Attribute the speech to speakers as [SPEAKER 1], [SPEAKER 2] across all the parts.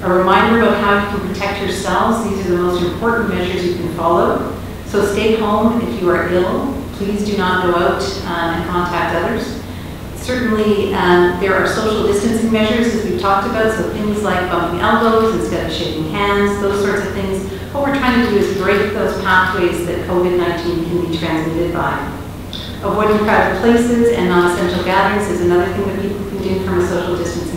[SPEAKER 1] A reminder about how you can protect yourselves. These are the most important measures you can follow. So stay home if you are ill. Please do not go out um, and contact others. Certainly, um, there are social distancing measures, as we've talked about, so things like bumping elbows instead of shaking hands, those sorts of things. What we're trying to do is break those pathways that COVID-19 can be transmitted by. Avoiding crowded places and non-essential gatherings is another thing that people can do from a social perspective.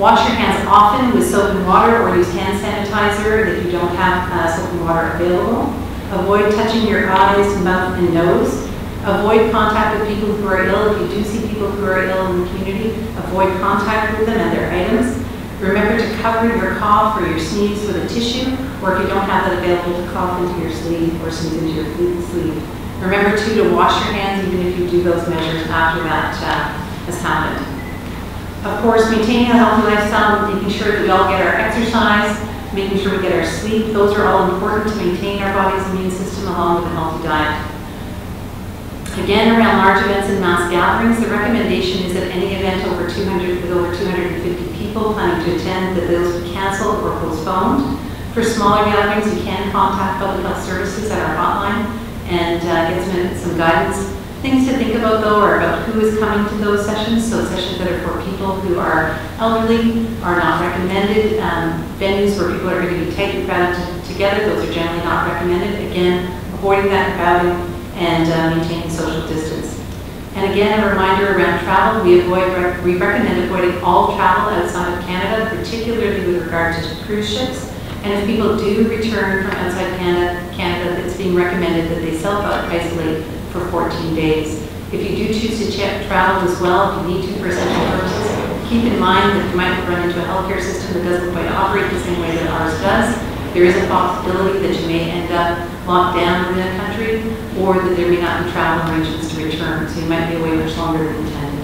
[SPEAKER 1] Wash your hands often with soap and water or use hand sanitizer if you don't have uh, soap and water available. Avoid touching your eyes, mouth, and nose. Avoid contact with people who are ill. If you do see people who are ill in the community, avoid contact with them and their items. Remember to cover your cough or your sneeze with a tissue, or if you don't have that available, to cough into your sleeve or sneeze into your sleeve. Remember too to wash your hands even if you do those measures after that uh, has happened. Of course, maintaining a healthy lifestyle, making sure that we all get our exercise, making sure we get our sleep, those are all important to maintain our body's immune system along with a healthy diet. Again, around large events and mass gatherings, the recommendation is that any event over 200 with over 250 people planning to attend, that those be canceled or postponed. For smaller gatherings, you can contact public health services at our hotline and uh, get some, some guidance. Things to think about though are about who is coming to those sessions. So sessions that are for people who are elderly are not recommended. Um, venues where people are going to be tightly crowded together, those are generally not recommended. Again, avoiding that crowding and uh, maintaining social distance. And again, a reminder around travel, we avoid, we recommend avoiding all travel outside of Canada, particularly with regard to cruise ships. And if people do return from outside Canada, Canada, it's being recommended that they self-isolate for 14 days. If you do choose to travel as well, if you need to for essential purposes, keep in mind that you might run into a healthcare system that doesn't quite operate the same way that ours does. There is a possibility that you may end up locked down in that country or that there may not be travel arrangements to return. So you might be away much longer than intended.